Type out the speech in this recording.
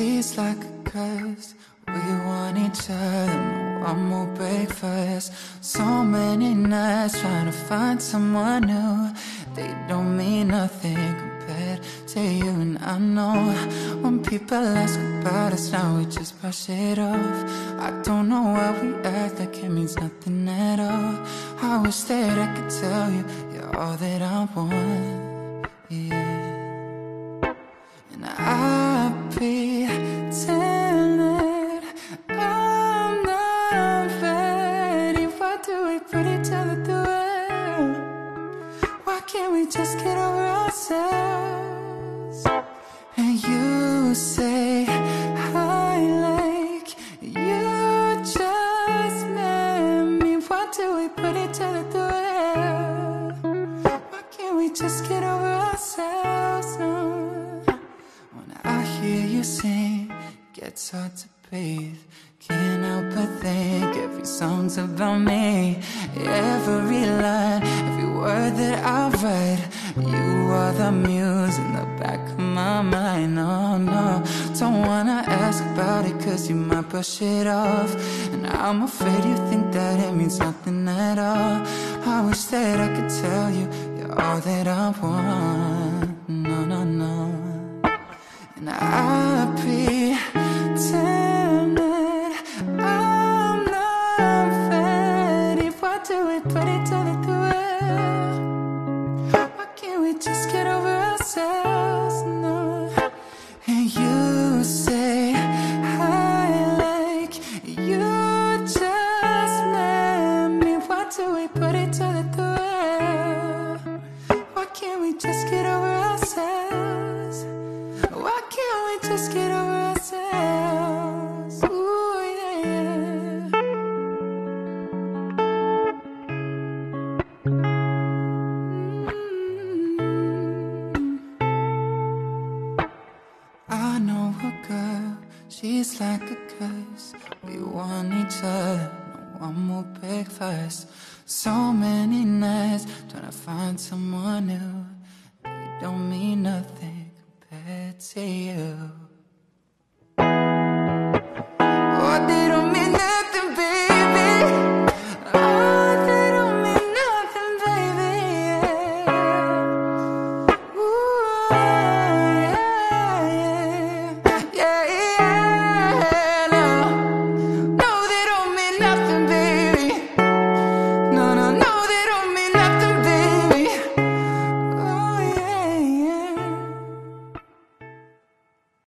She's like a curse. We want each other, no one more breakfast. So many nights trying to find someone new. They don't mean nothing compared to you and I know. When people ask about us now, we just brush it off. I don't know why we act like it means nothing at all. I wish that I could tell you you're all that I want. Can't we just get over ourselves? And you say I like you just met me. Why do we put each other through it? Why can't we just get over ourselves now? When I hear you sing, gets hard to breathe. About me. Every line, every word that I write, you are the muse in the back of my mind. Oh no, don't wanna ask about it, cause you might brush it off. And I'm afraid you think that it means nothing at all. I wish that I could tell you you're all that I want. No, no, no. And I just get over ourselves now? And you say I like you just met me. Why do we put each other through it? Why can't we just get over ourselves? Why can't we just get over like a curse. We want each other, no one will more breakfast. So many nights trying to find someone new. They don't mean nothing compared to you.